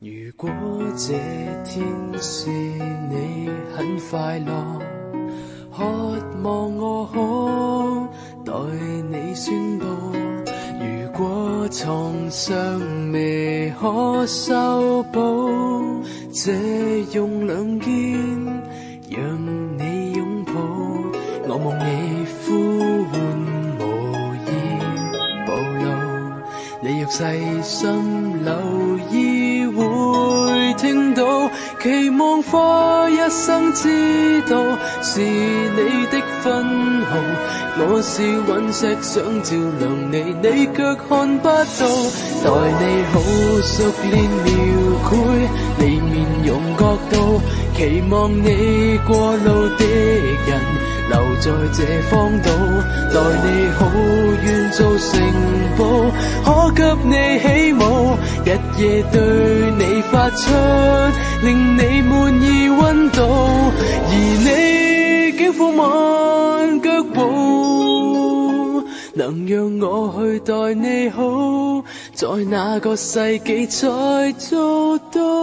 如果这天是你很快乐，渴望我可代你宣布。如果床上未可修补，借用两肩让你拥抱。我望你呼唤无意暴露，你若细心留意听到，期望花一生知道是你的分毫。我是陨石想照亮你，你却看不到。待你好熟练描绘你面容角度，期望你过路的人留在这荒岛。待你好愿做城堡，可给你起舞，日夜对你发出令你满意温度，而你竟放慢脚步，能让我去待你好，在哪个世纪才做到？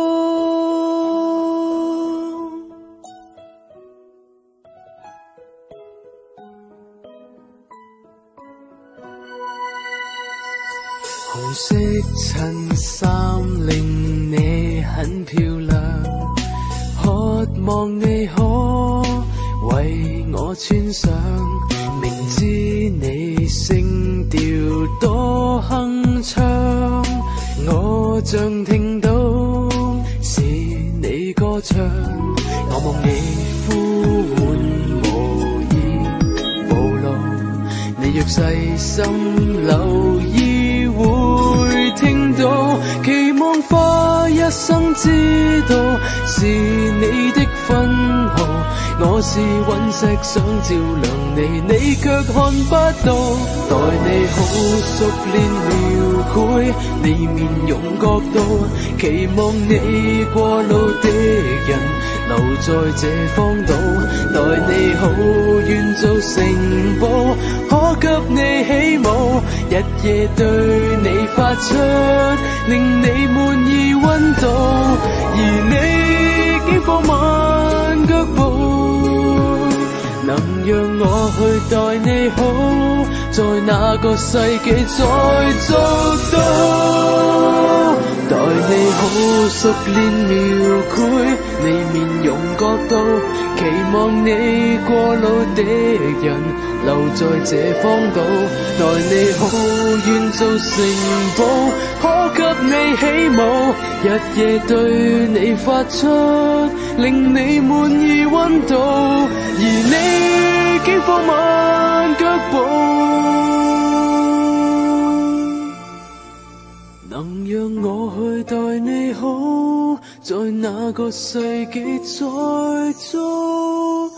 红色衬衫令你很漂亮，渴望你可为我穿上。明知你声调多铿锵，我像听到是你歌唱。我望你呼唤无意暴露，你若细心留生知道是你的分毫。我是陨石想照亮你，你却看不到。待你好熟练描绘你面容角度，期望你过路的人留在这荒岛。待你好愿做城堡，给你起舞，日夜对你发出令你满意温度，而你竟放慢脚步。能让我去待你好，在哪个世纪再做到？待你好熟练描绘期望你过路的人留在这荒岛。待你好愿做城堡，可给你起舞，日夜对你发出令你满意温度，而你竟放慢脚步。在那个世纪再做？